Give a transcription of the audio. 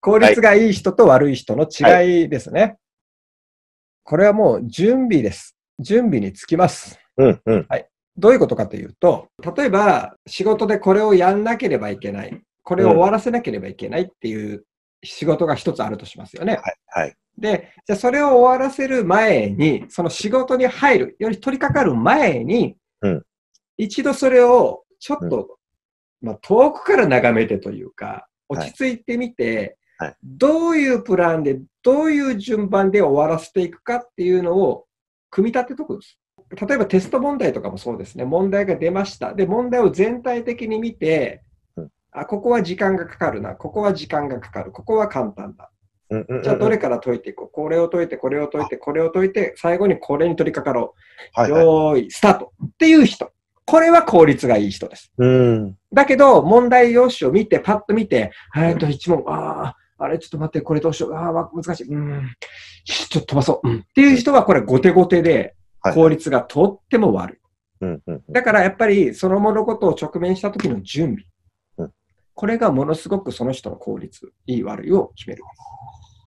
効率がいい人と悪い人の違いですね。これはもう準備です。準備につきます。うんうん。どういうことかというと、例えば仕事でこれをやんなければいけない。これを終わらせなければいけないっていう仕事が一つあるとしますよね。はい。はい。で、じゃあそれを終わらせる前に、その仕事に入る、より取り掛かる前に、うん一度それをちょっと、まあ、遠くから眺めてというか、落ち着いてみて、はいどういうプランで、どういう順番で終わらせていくかっていうのを組み立てとくんです。例えばテスト問題とかもそうですね。問題が出ました。で、問題を全体的に見て、うんあ、ここは時間がかかるな。ここは時間がかかる。ここは簡単だ。じゃあどれから解いていこう。これを解いて、これを解いて、これを解いて、最後にこれに取り掛かろう。はいはい。よーい、スタートっていう人。これは効率がいい人です。うん。だけど、問題用紙を見て、パッと見て、えっと、一問、ああ、あれ、ちょっと待って、これどうしよう。ああ、わ難しい。うん。ちょっと飛ばそう。うん。っていう人は、これ、後手後手で、はい効率がとっても悪い。うんうん。だから、やっぱり、その物事を直面した時の準備うん。これがものすごくその人の効率、いい悪いを決める。